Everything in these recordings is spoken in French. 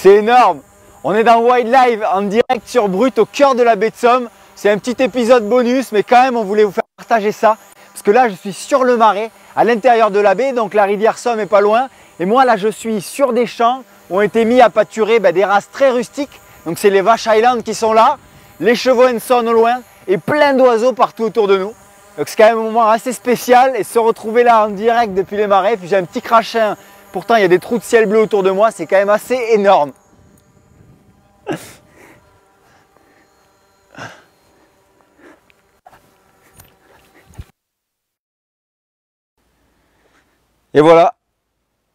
C'est énorme. On est dans Wildlife en direct sur Brut au cœur de la baie de Somme. C'est un petit épisode bonus, mais quand même, on voulait vous faire partager ça. Parce que là, je suis sur le marais, à l'intérieur de la baie, donc la rivière Somme est pas loin. Et moi, là, je suis sur des champs où ont été mis à pâturer ben, des races très rustiques. Donc, c'est les vaches Highland qui sont là, les chevaux Henson au loin et plein d'oiseaux partout autour de nous. Donc, c'est quand même un moment assez spécial et se retrouver là en direct depuis les marais. Puis j'ai un petit crachin Pourtant, il y a des trous de ciel bleu autour de moi, c'est quand même assez énorme. Et voilà.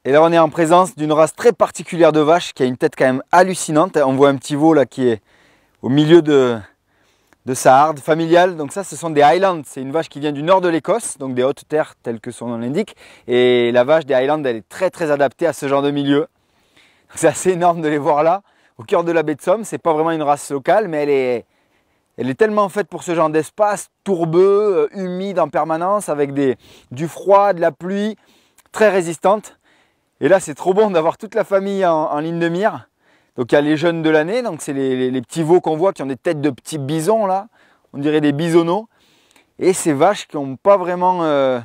Et là, on est en présence d'une race très particulière de vache qui a une tête quand même hallucinante. On voit un petit veau là qui est au milieu de, de sa harde familiale. Donc ça, ce sont des Highlands. C'est une vache qui vient du nord de l'Écosse, donc des hautes terres telles que son nom l'indique. Et la vache des Highlands, elle est très très adaptée à ce genre de milieu. C'est assez énorme de les voir là, au cœur de la baie de Somme. C'est pas vraiment une race locale, mais elle est, elle est tellement faite pour ce genre d'espace, tourbeux, euh, humide en permanence, avec du froid, de la pluie, très résistante. Et là, c'est trop bon d'avoir toute la famille en ligne de mire. Donc il y a les jeunes de l'année, donc c'est les, petits veaux qu'on voit qui ont des têtes de petits bisons là, on dirait des bisonneaux. Et ces vaches qui ont pas vraiment, euh,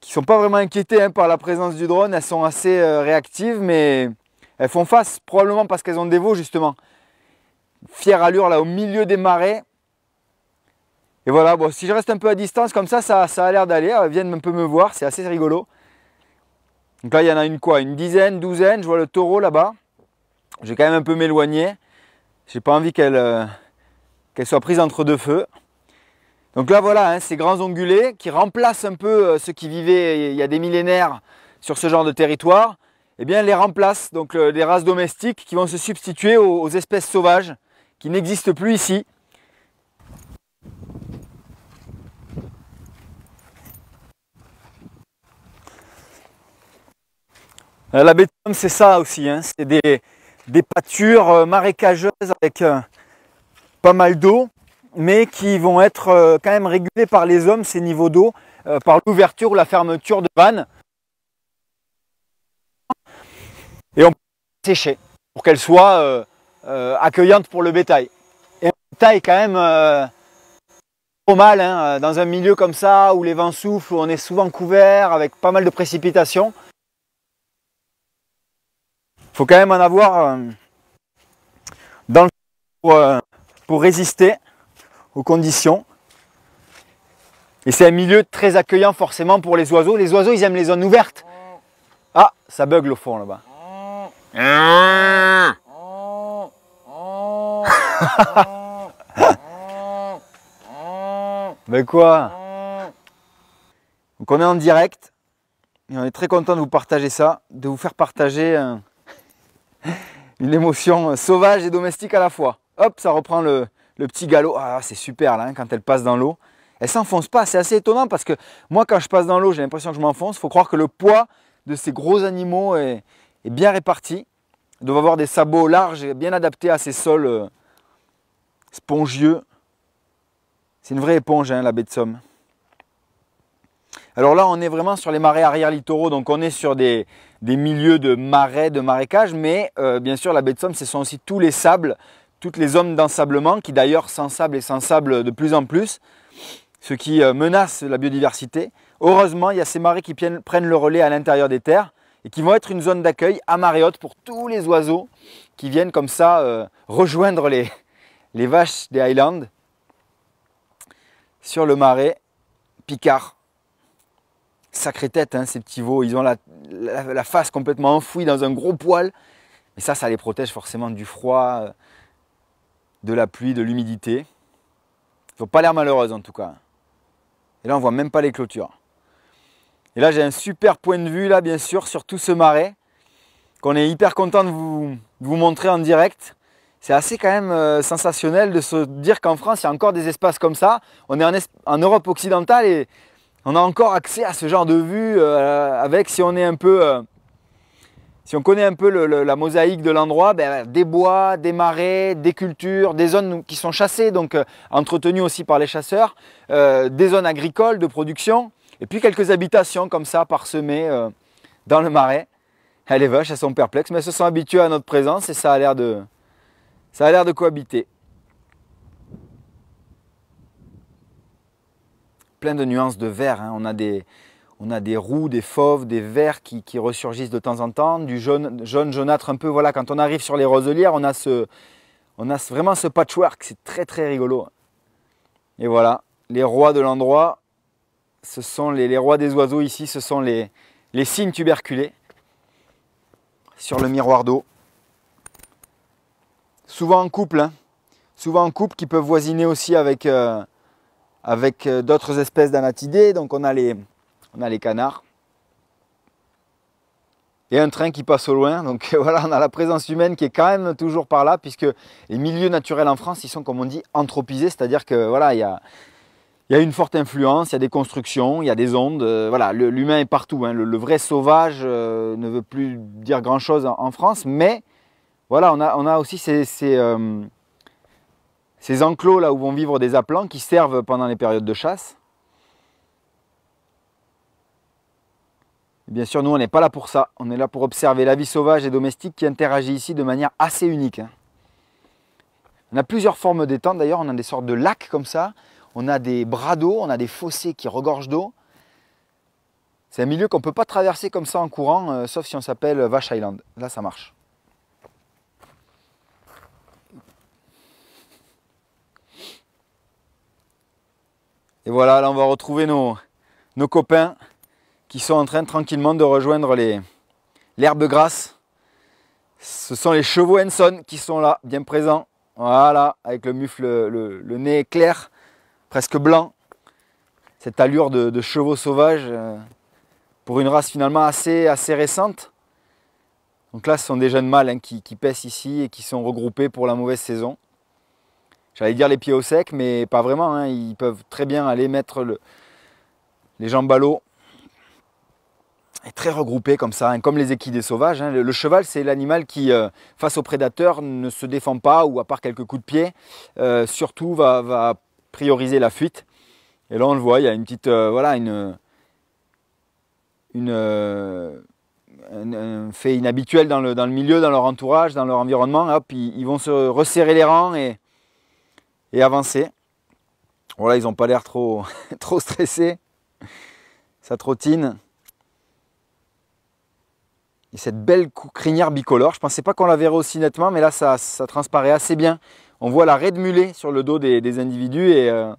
qui sont pas vraiment inquiétées hein, par la présence du drone, elles sont assez euh, réactives, mais elles font face probablement parce qu'elles ont des veaux justement. Fière allure là au milieu des marais. Et voilà, bon, si je reste un peu à distance comme ça, ça, ça a l'air d'aller. Elles viennent un peu me voir, c'est assez rigolo. Donc là, il y en a une quoi Une dizaine, douzaine. Je vois le taureau là-bas. Je vais quand même un peu m'éloigner. J'ai pas envie euh, qu'elle soit prise entre deux feux. Donc là voilà, hein, ces grands ongulés qui remplacent un peu euh, ceux qui vivaient il y a des millénaires sur ce genre de territoire, eh bien les remplacent, donc euh, des races domestiques qui vont se substituer aux, espèces sauvages qui n'existent plus ici. La béton, c'est ça aussi, hein. c'est des, des pâtures euh, marécageuses avec euh, pas mal d'eau, mais qui vont être euh, quand même régulées par les hommes, ces niveaux d'eau, par l'ouverture ou la fermeture de vannes. Et on peut sécher pour qu'elles soient accueillantes pour le bétail. Et un bétail quand même trop mal hein, dans un milieu comme ça où les vents soufflent, où on est souvent couvert avec pas mal de précipitations faut quand même en avoir euh, dans le pour, euh, pour résister aux conditions. Et c'est un milieu très accueillant forcément pour les oiseaux. Les oiseaux, ils aiment les zones ouvertes. Ah, ça bugle au fond là-bas. Mais quoi? Donc on est en direct et on est très content de vous partager ça, de vous faire partager un, une émotion sauvage et domestique à la fois. Hop, ça reprend le, petit galop. Ah, c'est super là, hein, quand elle passe dans l'eau. Elle s'enfonce pas, c'est assez étonnant parce que moi, quand je passe dans l'eau, j'ai l'impression que je m'enfonce. Il faut croire que le poids de ces gros animaux est, bien réparti. Ils doivent avoir des sabots larges et bien adaptés à ces sols euh, spongieux. C'est une vraie éponge, hein, la baie de Somme. Alors là, on est vraiment sur les marais arrière littoraux, donc on est sur des, milieux de marais, de marécages, mais euh, bien sûr, la baie de Somme, ce sont aussi tous les sables, toutes les zones d'ensablement, qui d'ailleurs s'ensablent et s'ensablent de plus en plus, ce qui euh, menace la biodiversité. Heureusement, il y a ces marais qui prennent le relais à l'intérieur des terres et qui vont être une zone d'accueil à marée haute pour tous les oiseaux qui viennent comme ça euh, rejoindre les, les vaches des Highlands sur le marais Picard sacrée tête, hein, ces petits veaux. Ils ont la, face complètement enfouie dans un gros poil. Mais ça, ça les protège forcément du froid, euh, de la pluie, de l'humidité. Ils n'ont pas l'air malheureuses en tout cas. Et là, on voit même pas les clôtures. Et là, j'ai un super point de vue, là, bien sûr, sur tout ce marais, qu'on est hyper content de vous, montrer en direct. C'est assez quand même euh, sensationnel de se dire qu'en France, il y a encore des espaces comme ça. On est en, en Europe occidentale et on a encore accès à ce genre de vue euh, avec, si on est un peu, euh, si on connaît un peu la mosaïque de l'endroit, ben, des bois, des marais, des cultures, des zones qui sont chassées, donc euh, entretenues aussi par les chasseurs, des zones agricoles de production, et puis quelques habitations comme ça parsemées dans le marais. les vaches, elles sont perplexes, mais elles se sont habituées à notre présence et ça a l'air de, ça a l'air de cohabiter. De nuances de vert. Hein. On, a des, on a des roux, des fauves, des verts qui, ressurgissent de temps en temps, du jaune, jaune jaunâtre un peu. Voilà, quand on arrive sur les roselières, on a, ce, on a vraiment ce patchwork. C'est très très rigolo. Et voilà, les rois de l'endroit, ce sont les, les, rois des oiseaux ici, ce sont les, les cygnes tuberculés sur le miroir d'eau. Souvent en couple, hein. souvent en couple qui peuvent voisiner aussi avec, euh, avec euh, d'autres espèces d'anatidés. Donc on a, les, on a les canards. Et un train qui passe au loin. Donc voilà, on a la présence humaine qui est quand même toujours par là, puisque les milieux naturels en France, ils sont, comme on dit, anthropisés. C'est-à-dire que voilà, il y a, y a une forte influence, il y a des constructions, il y a des ondes. Euh, voilà, l'humain est partout. Hein. Le, vrai sauvage euh, ne veut plus dire grand-chose en, France, mais voilà, on a, on a aussi ces, ces, enclos là où vont vivre des appelants qui servent pendant les périodes de chasse. bien sûr, nous, on n'est pas là pour ça. On est là pour observer la vie sauvage et domestique qui interagit ici de manière assez unique. Hein. On a plusieurs formes d'étangs, d'ailleurs, on a des sortes de lacs comme ça on a des bras d'eau, on a des fossés qui regorgent d'eau. C'est un milieu qu'on ne peut pas traverser comme ça en courant, euh, sauf si on s'appelle Vache Island. Là, ça marche. Et voilà, là, on va retrouver nos, copains qui sont en train tranquillement de rejoindre l'herbe grasse. Ce sont les chevaux Henson qui sont là, bien présents. Voilà, avec le mufle, le nez clair presque blanc. Cette allure de, chevaux sauvages euh, pour une race finalement assez, assez récente. Donc là, ce sont des jeunes mâles hein, qui, qui, pèsent ici et qui sont regroupés pour la mauvaise saison. J'allais dire les pieds au sec, mais pas vraiment. Hein. Ils peuvent très bien aller mettre les jambes à l'eau. Et très regroupés comme ça, hein, comme les équidés sauvages. Le, cheval, c'est l'animal qui, euh, face aux prédateurs, ne se défend pas ou à part quelques coups de pied, euh, surtout va, prioriser la fuite. Et là, on le voit, il y a une petite, euh, voilà, une, une, un, fait inhabituel dans le, dans le, milieu, dans leur entourage, dans leur environnement. Hop, ils, vont se resserrer les rangs et, et avancer. Voilà, ils n'ont pas l'air trop, trop stressés. Ça trottine. Et cette belle crinière bicolore, je ne pensais pas qu'on la verrait aussi nettement, mais là, ça, ça transparaît assez bien on voit la raie de mulet sur le dos des, individus euh,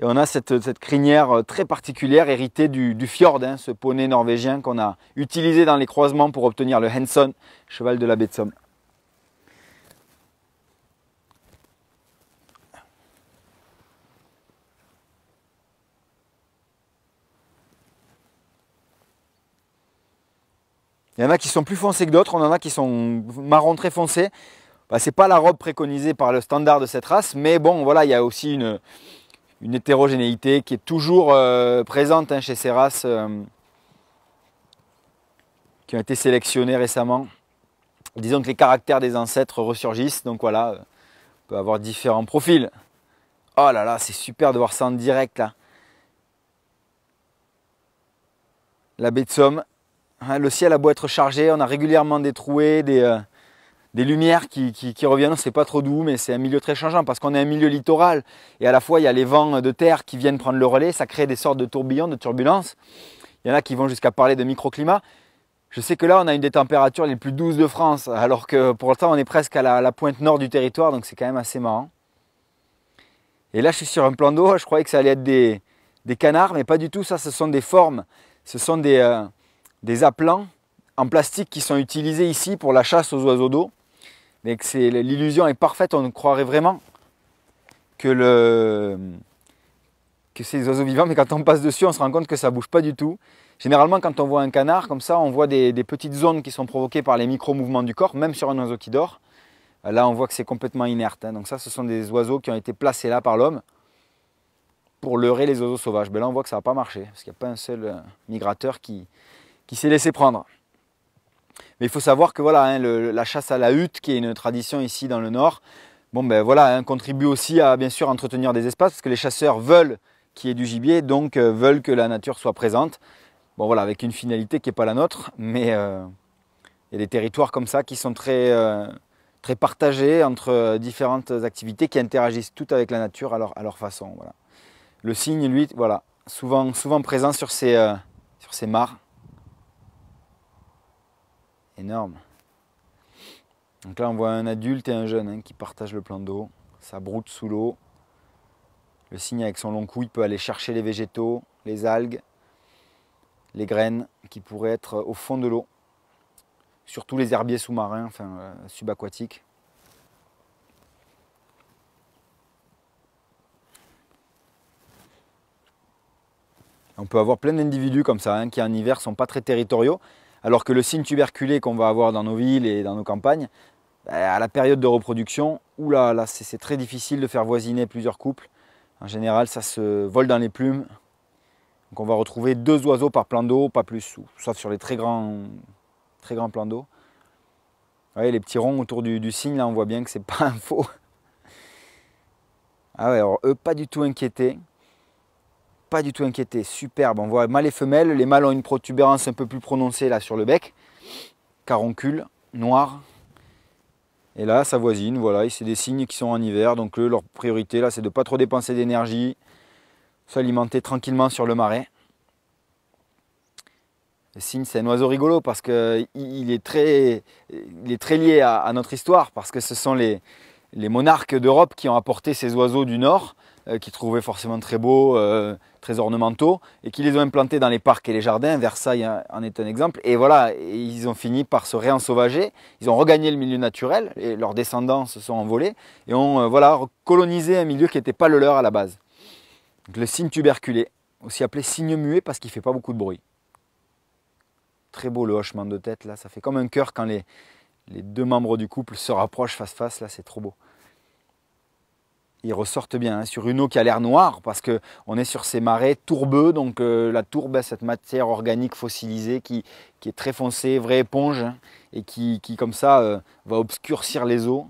et, on a cette, crinière euh, très particulière héritée du, fjord, hein, ce poney norvégien qu'on a utilisé dans les croisements pour obtenir le Henson, cheval de la baie de Somme. Il y en a qui sont plus foncés que d'autres, on en a qui sont marron très foncés. Bah, ce n'est pas la robe préconisée par le standard de cette race, mais bon, voilà, il y a aussi une, hétérogénéité qui est toujours euh, présente hein, chez ces races euh, qui ont été sélectionnées récemment. Disons que les caractères des ancêtres ressurgissent, donc voilà, on peut avoir différents profils. Oh là là, c'est super de voir ça en direct là. La baie de Somme, le ciel a beau être chargé, on a régulièrement des trouées, des, euh, lumières qui, reviennent, c'est pas trop doux, mais c'est un milieu très changeant parce qu'on est un milieu littoral et à la fois il y a les vents de terre qui viennent prendre le relais, ça crée des sortes de tourbillons, de turbulences. Il y en a qui vont jusqu'à parler de microclimat. Je sais que là, on a une des températures les plus douces de France, alors que pour l'instant, on est presque à la, pointe nord du territoire, donc c'est quand même assez marrant. Et là, je suis sur un plan d'eau, je croyais que ça allait être des, canards, mais pas du tout, ça, ce sont des formes, ce sont des, euh, des aplants en plastique qui sont utilisés ici pour la chasse aux oiseaux d'eau l'illusion est parfaite, on croirait vraiment que, le, que c'est des oiseaux vivants, mais quand on passe dessus, on se rend compte que ça ne bouge pas du tout. Généralement, quand on voit un canard comme ça, on voit des, petites zones qui sont provoquées par les micro-mouvements du corps, même sur un oiseau qui dort. Là, on voit que c'est complètement inerte. Hein. Donc ça, ce sont des oiseaux qui ont été placés là par l'homme pour leurrer les oiseaux sauvages. Mais là, on voit que ça n'a pas marché, parce qu'il n'y a pas un seul euh, migrateur qui, qui s'est laissé prendre. Mais il faut savoir que voilà, hein, la chasse à la hutte, qui est une tradition ici dans le nord, bon ben voilà, hein, contribue aussi à bien sûr entretenir des espaces parce que les chasseurs veulent qu'il y ait du gibier, donc euh, veulent que la nature soit présente. Bon voilà, avec une finalité qui n'est pas la nôtre, mais, euh, Il y a des territoires comme ça qui sont très, euh, très partagés entre différentes activités qui interagissent toutes avec la nature à leur, façon. Voilà. Le cygne, lui, voilà, souvent, souvent présent sur ces, sur ces mares. Énorme. Donc là, on voit un adulte et un jeune hein, qui partagent le plan d'eau. Ça broute sous l'eau. Le cygne, avec son long cou, il peut aller chercher les végétaux, les algues, les graines qui pourraient être au fond de l'eau. Surtout les herbiers sous-marins, enfin euh, subaquatiques. On peut avoir plein d'individus comme ça, hein, qui en hiver sont pas très territoriaux, alors que le cygne tuberculé qu'on va avoir dans nos villes et dans nos campagnes, bah, à la période de reproduction, oula, là, c'est très difficile de faire voisiner plusieurs couples. En général, ça se vole dans les plumes. Donc on va retrouver deux oiseaux par plan d'eau, pas plus, sauf sur les très grands, très grands plans d'eau. voyez les petits ronds autour du, cygne, là, on voit bien que c'est pas un faux. Ah ouais, alors eux, pas du tout inquiétés pas du tout inquiété, superbe. On voit mâles et femelles, les mâles ont une protubérance un peu plus prononcée là sur le bec, caroncule, noir. Et là, ça voisine, voilà, c'est des signes qui sont en hiver, donc leur priorité là, c'est de ne pas trop dépenser d'énergie, s'alimenter tranquillement sur le marais. Le cygne, c'est un oiseau rigolo parce qu'il est, très, il est très lié à, notre histoire, parce que ce sont les, monarques d'Europe qui ont apporté ces oiseaux du nord, euh, qui trouvaient forcément très beaux, euh, très ornementaux, et qui les ont implantés dans les parcs et les jardins. Versailles en est un exemple. Et voilà, ils ont fini par se réensauvager. Ils ont regagné le milieu naturel, et leurs descendants se sont envolés, et ont euh, voilà, colonisé un milieu qui n'était pas le leur à la base. le cygne tuberculé, aussi appelé cygne muet parce qu'il ne fait pas beaucoup de bruit. Très beau le hochement de tête, là, ça fait comme un cœur quand les, les deux membres du couple se rapprochent face face, là c'est trop beau ils ressortent bien hein, sur une eau qui a l'air noire parce qu'on est sur ces marais tourbeux. Donc euh, la tourbe, cette matière organique fossilisée qui, est très foncée, vraie éponge, hein, et qui, comme ça euh, va obscurcir les eaux.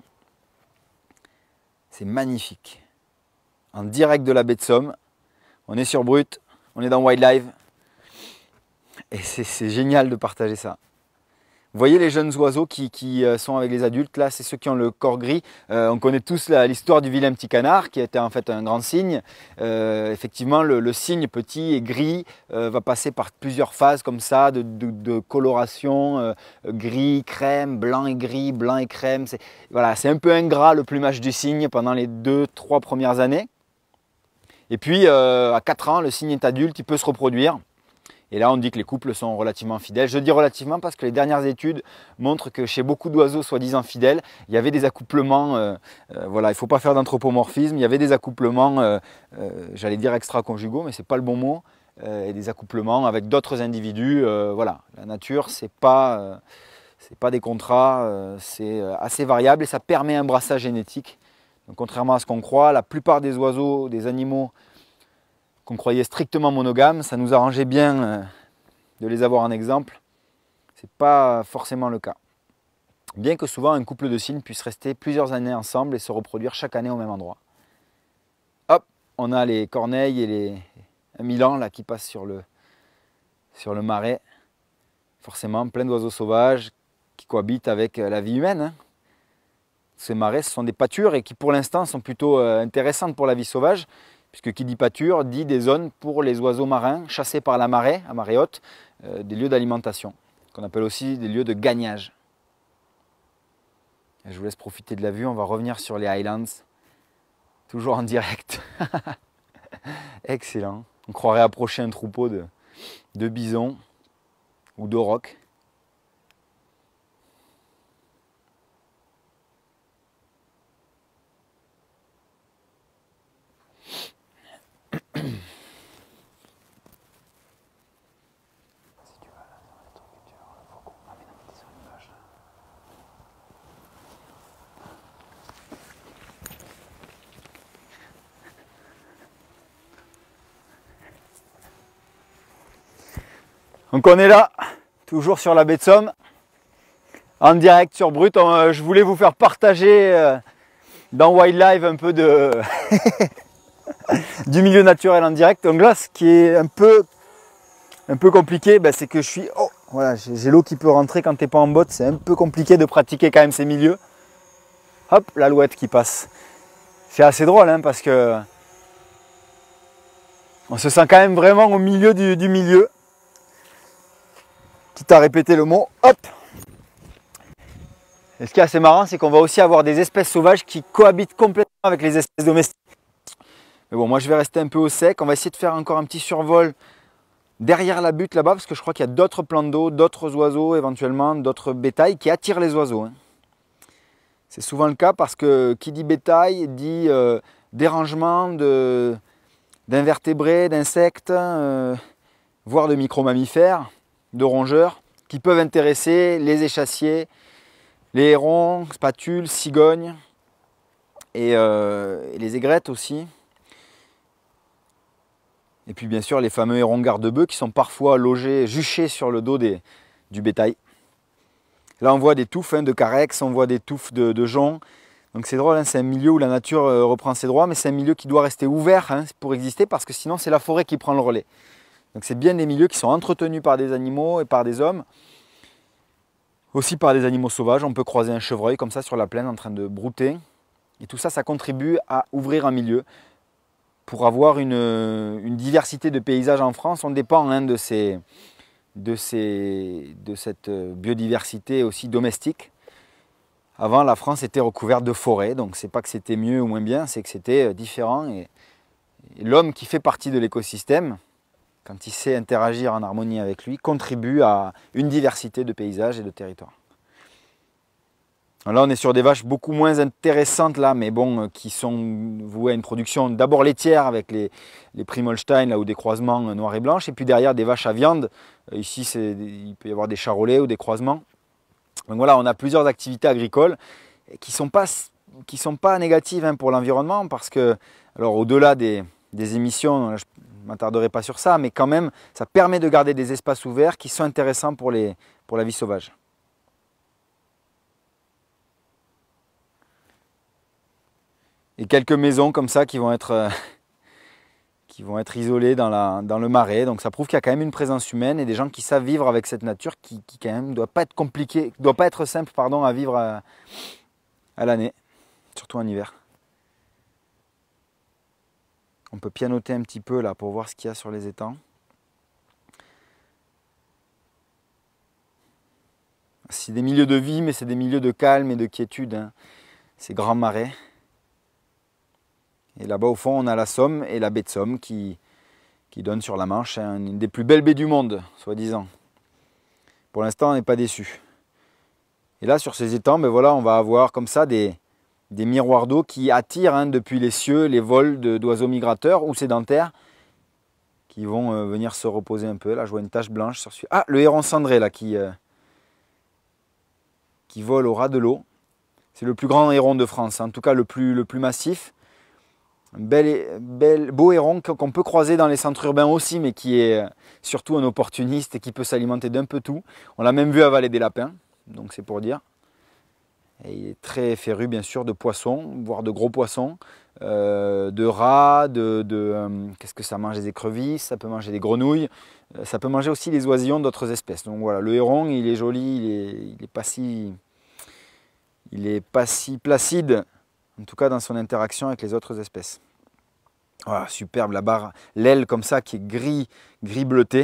C'est magnifique. En direct de la baie de Somme, on est sur Brut, on est dans Wildlife, et c'est génial de partager ça. Vous voyez les jeunes oiseaux qui, euh, sont avec les adultes, là, c'est ceux qui ont le corps gris. Euh, on connaît tous l'histoire du vilain petit canard, qui était en fait un grand cygne. Euh, effectivement, le, cygne petit et gris va passer par plusieurs phases comme ça, de, coloration, gris, crème, blanc et gris, blanc et crème. C'est un peu ingrat le plumage du cygne pendant les deux, trois premières années. Et puis, à 4 ans, le cygne est adulte, il peut se reproduire. Et là, on dit que les couples sont relativement fidèles. Je dis relativement parce que les dernières études montrent que chez beaucoup d'oiseaux soi-disant fidèles, il y avait des accouplements, euh, euh, voilà, il ne faut pas faire d'anthropomorphisme, il y avait des accouplements, euh, j'allais dire extra-conjugaux, mais ce n'est pas le bon mot, et des accouplements avec d'autres individus. voilà, la nature, ce n'est pas, pas des contrats, c'est assez variable et ça permet un brassage génétique. Contrairement à ce qu'on croit, la plupart des oiseaux, des animaux qu'on croyait strictement monogames, ça nous arrangeait bien euh, de les avoir en exemple. Ce n'est pas forcément le cas. Bien que souvent un couple de cygnes puisse rester plusieurs années ensemble et se reproduire chaque année au même endroit. Hop, on a les corneilles et les Milan qui passent sur le, sur le marais. Forcément, plein d'oiseaux sauvages qui cohabitent avec euh, la vie humaine. Hein. Ces marais, ce sont des pâtures et qui pour l'instant sont plutôt euh, intéressantes pour la vie sauvage, puisque qui dit pâture dit des zones pour les oiseaux marins chassés par la marée, à marée haute, euh, des lieux d'alimentation, qu'on appelle aussi des lieux de gagnage. je vous laisse profiter de la vue, on va revenir sur les Highlands, toujours en direct. Excellent. On croirait approcher un troupeau de, de bisons ou d'aurochs. Donc on est là, toujours sur la baie de Somme, en direct sur Brut. Euh, je voulais vous faire partager euh, dans Wildlife un peu du milieu naturel en direct. Donc là, ce qui est un peu, compliqué, ben, c'est que je suis oh, voilà, j'ai l'eau qui peut rentrer quand tu n'es pas en botte. C'est un peu compliqué de pratiquer quand même ces milieux. Hop, l'alouette qui passe. C'est assez drôle hein, parce que on se sent quand même vraiment au milieu du milieu. Quitte à répéter le mot, hop. Et ce qui est assez marrant, c'est qu'on va aussi avoir des espèces sauvages qui cohabitent complètement avec les espèces domestiques. Mais bon, moi je vais rester un peu au sec. On va essayer de faire encore un petit survol derrière la butte là-bas, parce que je crois qu'il y a d'autres plans d'eau, d'autres oiseaux éventuellement, d'autres bétails qui attirent les oiseaux. Hein. C'est souvent le cas parce que qui dit bétail dit euh, dérangement d'invertébrés, d'insectes, euh, voire de micro-mammifères, de rongeurs, qui peuvent intéresser les échassiers, les hérons, spatules, cigognes et, euh, et les aigrettes aussi. Et puis bien sûr les fameux hérons garde-bœufs qui sont parfois logés, juchés sur le dos du bétail. Là on voit des touffes hein, de carex, on voit des touffes de, de joncs. Donc c'est drôle, hein, c'est un milieu où la nature euh, reprend ses droits, mais c'est un milieu qui doit rester ouvert hein, pour exister parce que sinon c'est la forêt qui prend le relais. Donc c'est bien des milieux qui sont entretenus par des animaux et par des hommes. Aussi par des animaux sauvages, on peut croiser un chevreuil comme ça sur la plaine en train de brouter. Et tout ça, ça contribue à ouvrir un milieu pour avoir une, diversité de paysages en France, on dépend hein, de, de, cette biodiversité aussi domestique. Avant, la France était recouverte de forêts, donc c'est pas que c'était mieux ou moins bien, c'est que c'était euh, différent. L'homme qui fait partie de l'écosystème, quand il sait interagir en harmonie avec lui, contribue à une diversité de paysages et de territoires. Là, on est sur des vaches beaucoup moins intéressantes, là, mais bon, euh, qui sont vouées à une production d'abord laitière avec les, les Primolstein, là, ou des croisements noirs et blanches, et puis derrière des vaches à viande. Euh, ici, il peut y avoir des charolais ou des croisements. Donc voilà, on a plusieurs activités agricoles qui ne sont, pas, sont pas négatives hein, pour l'environnement, parce que, alors au-delà des, émissions, m'attarderai pas sur ça, mais quand même, ça permet de garder des espaces ouverts qui sont intéressants pour, les, pour la vie sauvage. et quelques maisons comme ça qui vont être, euh, qui vont être isolées dans, la, dans, le marais. Donc ça prouve qu'il y a quand même une présence humaine et des gens qui savent vivre avec cette nature qui, quand même doit pas être compliqué, doit pas être simple pardon, à vivre à, à l'année, surtout en hiver. On peut pianoter un petit peu là pour voir ce qu'il y a sur les étangs. C'est des milieux de vie, mais c'est des milieux de calme et de quiétude. Hein. Ces grands marais. Et là-bas, au fond, on a la Somme et la baie de Somme qui, qui donne sur la Manche, hein, une des plus belles baies du monde, soi-disant. Pour l'instant, on n'est pas déçu. Et là, sur ces étangs, ben voilà, on va avoir comme ça des, des miroirs d'eau qui attirent hein, depuis les cieux les vols d'oiseaux migrateurs ou sédentaires qui vont euh, venir se reposer un peu. Là, je vois une tache blanche sur celui. Ah, le héron cendré là qui, euh, vole au ras de l'eau. C'est le plus grand héron de France, en tout cas le plus, massif un bel, beau héron qu'on peut croiser dans les centres urbains aussi, mais qui est surtout un opportuniste et qui peut s'alimenter d'un peu tout. On l'a même vu avaler des lapins, donc c'est pour dire. Il est très féru bien sûr de poissons, voire de gros poissons, euh, de rats, de, euh, qu'est-ce que ça mange des écrevisses, ça peut manger des grenouilles, euh, ça peut manger aussi les oisillons d'autres espèces. Donc voilà, le héron, il est joli, il est, il est pas si, il est pas si placide en tout cas dans son interaction avec les autres espèces. Voilà, superbe la barre, l'aile comme ça qui est gris, gris bleuté.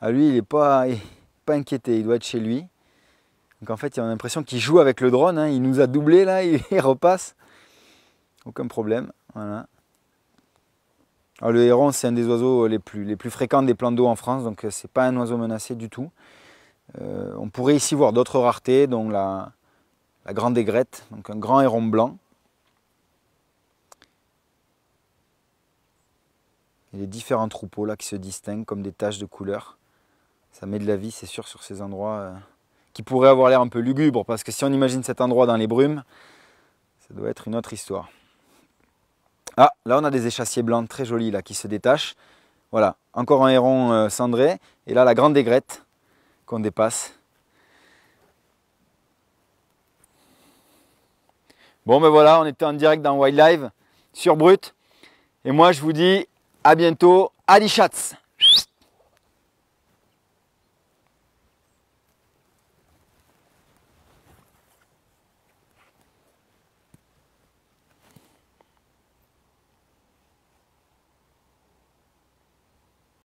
À ah, lui, il n'est pas inquiété, il doit être chez lui. Donc en fait, il a l'impression qu'il joue avec le drone, hein. il nous a doublé là, il, repasse. Aucun problème. Voilà. Alors, le héron, c'est un des oiseaux les plus, les plus fréquents des plans d'eau en France, donc euh, c'est pas un oiseau menacé du tout. Euh, on pourrait ici voir d'autres raretés, dont la, grande aigrette, donc un grand héron blanc. les différents troupeaux là qui se distinguent comme des taches de couleur. Ça met de la vie, c'est sûr, sur ces endroits euh, qui pourraient avoir l'air un peu lugubres, parce que si on imagine cet endroit dans les brumes, ça doit être une autre histoire. Ah, là on a des échassiers blancs très jolis là qui se détachent. Voilà, encore un héron euh, cendré, et là la grande aigrette qu'on dépasse. Bon ben voilà, on était en direct dans Wildlife sur Brut. Et moi je vous dis à bientôt. Adi